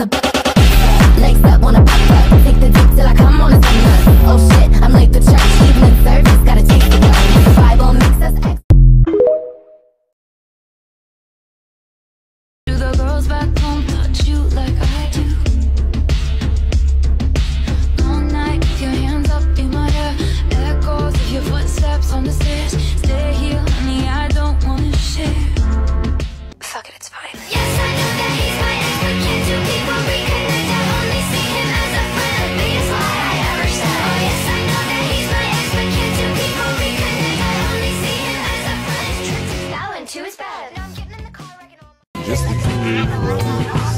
on the. Wrecking all my- Just the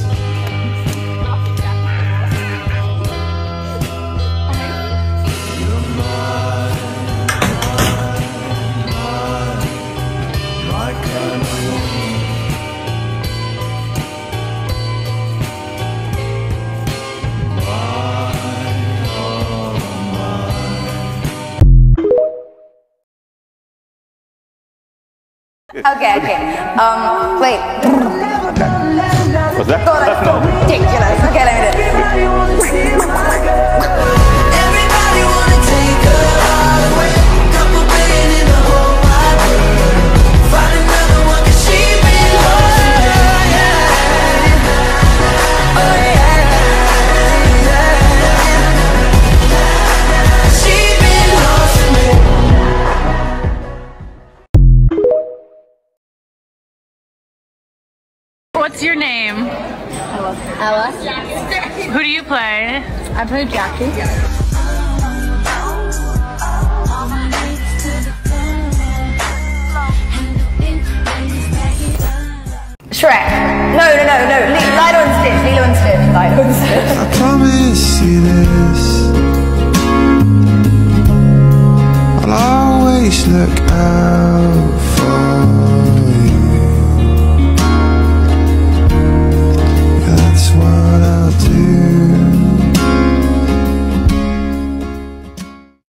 Okay, okay. Um, wait. What's that? God, that's ridiculous. Okay, let me do it. What's your name? Ella. Who do you play? I play Jackie. Shrek. No, no, no, no. Le- Lilo and Stitch. Lilo and Stitch. Lilo and Stitch. I promise you this. I'll always look